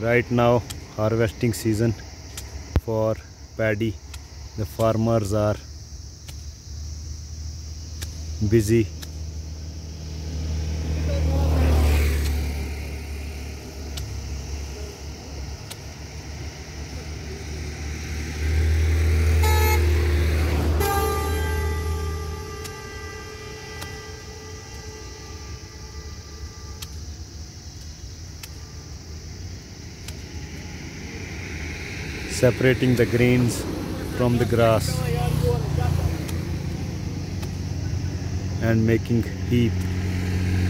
right now harvesting season for paddy. The farmers are busy separating the grains from the grass and making heap